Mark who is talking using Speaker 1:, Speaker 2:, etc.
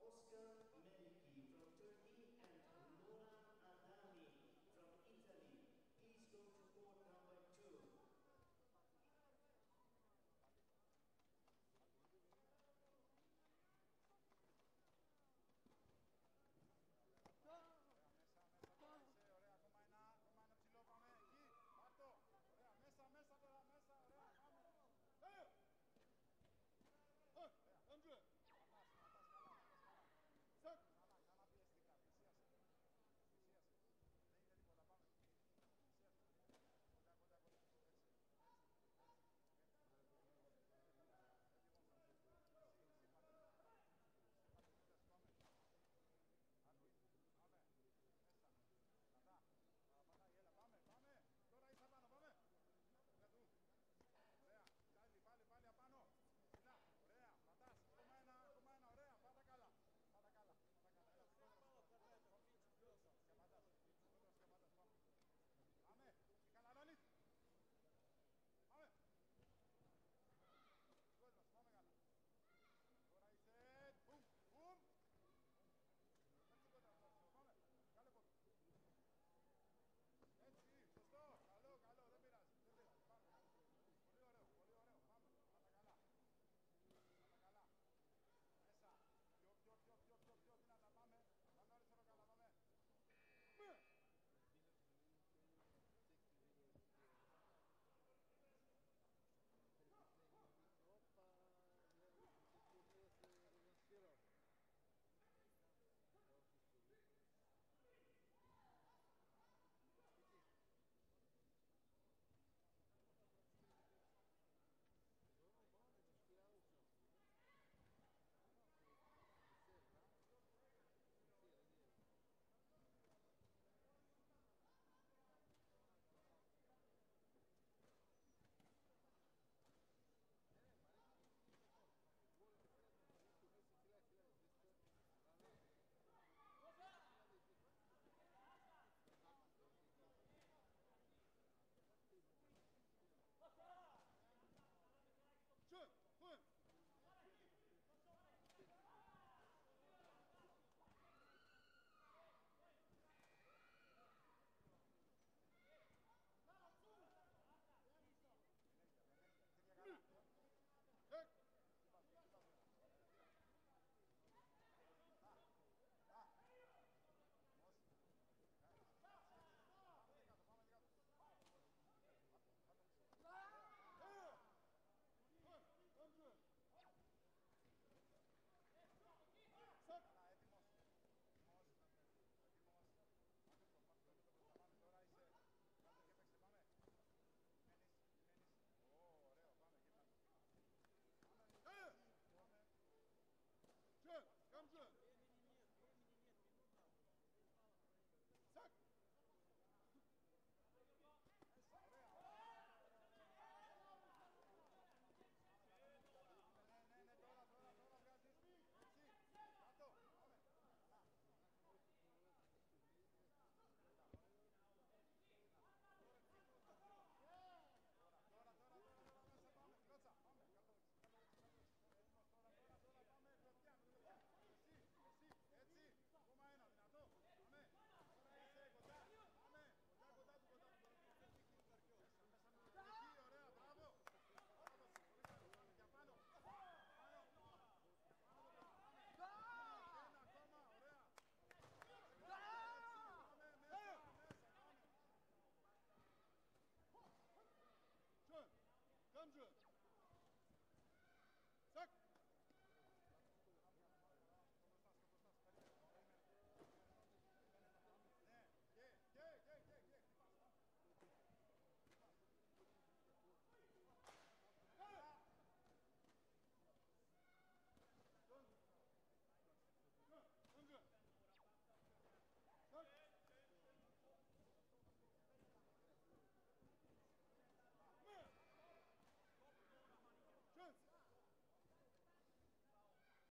Speaker 1: Oscar